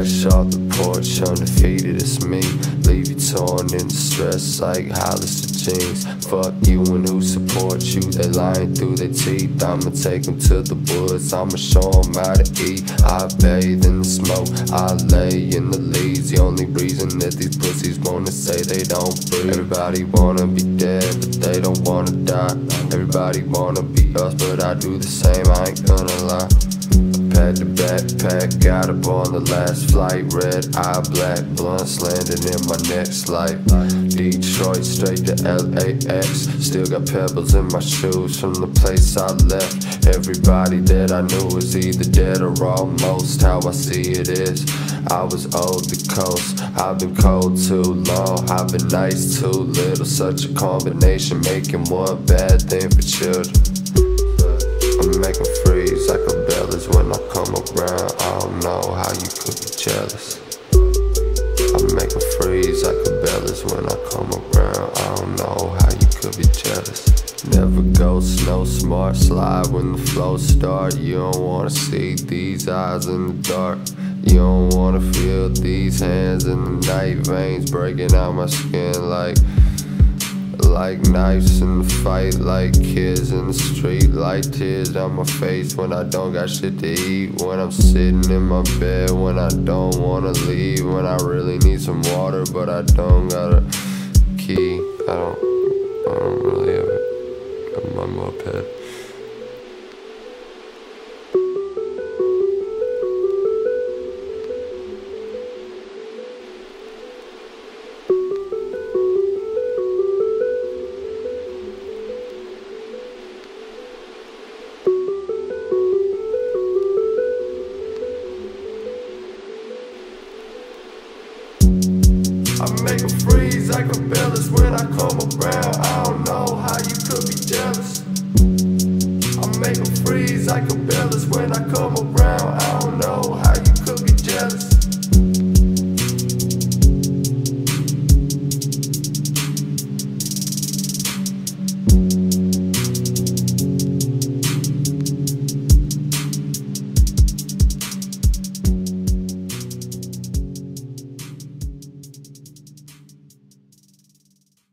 Fresh off the porch, undefeated, it's me. Leave you torn in distress like Hollister jeans. Fuck you and who support you. They lying through their teeth. I'ma take them to the woods. I'ma show them how to eat. I bathe in the smoke. I lay in the leaves. The only reason that these pussies wanna say they don't breathe. Everybody wanna be dead, but they don't wanna die. Everybody wanna be us, but I do the same. I ain't gonna lie. Packed the backpack, got up on the last flight. Red eye, black blunts landing in my next life. Detroit straight to LAX. Still got pebbles in my shoes from the place I left. Everybody that I knew was either dead or almost. How I see it is, I was old the coast. I've been cold too long, I've been nice too little. Such a combination, making one bad thing for children. I'm making bellas when I come around. I don't know how you could be jealous. I'm making freeze like a bellas when I come around. I don't know how you could be jealous. Never ghost, no smart slide when the flow start. You don't wanna see these eyes in the dark. You don't wanna feel these hands in the night veins breaking out my skin like like knives and fight, like kids in the street, like tears down my face when I don't got shit to eat. When I'm sitting in my bed, when I don't wanna leave, when I really need some water, but I don't got a key. I don't, I don't really have. Got my moped. make them freeze acapellas when I come around. I don't know how you could be jealous. I make them freeze acapellas when I come around. I don't know.